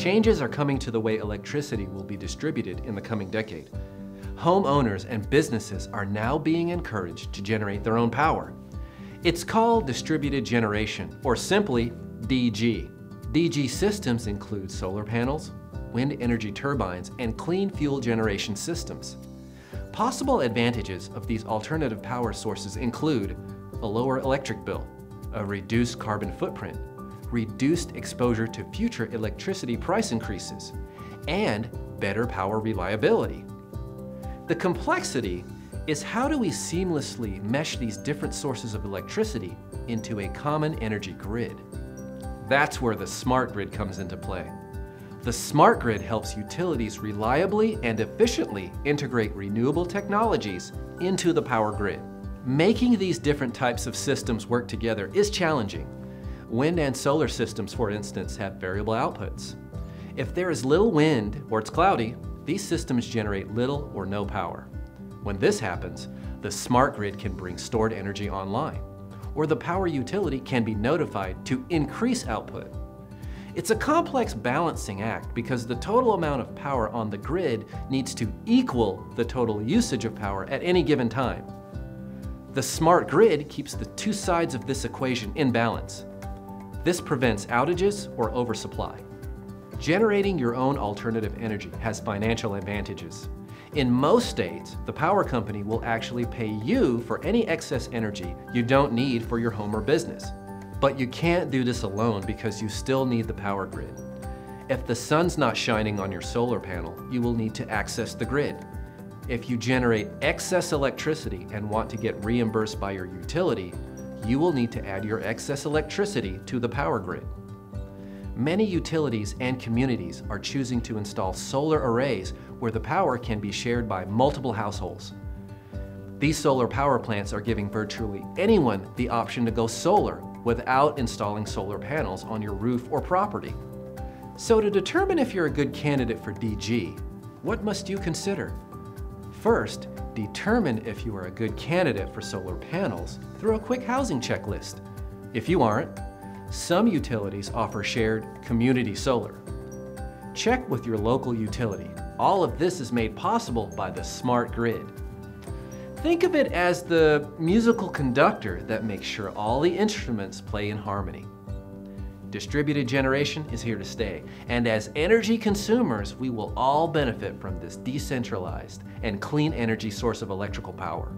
changes are coming to the way electricity will be distributed in the coming decade. Homeowners and businesses are now being encouraged to generate their own power. It's called distributed generation, or simply DG. DG systems include solar panels, wind energy turbines, and clean fuel generation systems. Possible advantages of these alternative power sources include a lower electric bill, a reduced carbon footprint, reduced exposure to future electricity price increases, and better power reliability. The complexity is how do we seamlessly mesh these different sources of electricity into a common energy grid? That's where the smart grid comes into play. The smart grid helps utilities reliably and efficiently integrate renewable technologies into the power grid. Making these different types of systems work together is challenging. Wind and solar systems, for instance, have variable outputs. If there is little wind or it's cloudy, these systems generate little or no power. When this happens, the smart grid can bring stored energy online, or the power utility can be notified to increase output. It's a complex balancing act because the total amount of power on the grid needs to equal the total usage of power at any given time. The smart grid keeps the two sides of this equation in balance. This prevents outages or oversupply. Generating your own alternative energy has financial advantages. In most states, the power company will actually pay you for any excess energy you don't need for your home or business. But you can't do this alone because you still need the power grid. If the sun's not shining on your solar panel, you will need to access the grid. If you generate excess electricity and want to get reimbursed by your utility, you will need to add your excess electricity to the power grid. Many utilities and communities are choosing to install solar arrays where the power can be shared by multiple households. These solar power plants are giving virtually anyone the option to go solar without installing solar panels on your roof or property. So to determine if you're a good candidate for DG, what must you consider? First, determine if you are a good candidate for solar panels through a quick housing checklist. If you aren't, some utilities offer shared community solar. Check with your local utility. All of this is made possible by the smart grid. Think of it as the musical conductor that makes sure all the instruments play in harmony. Distributed generation is here to stay, and as energy consumers, we will all benefit from this decentralized and clean energy source of electrical power.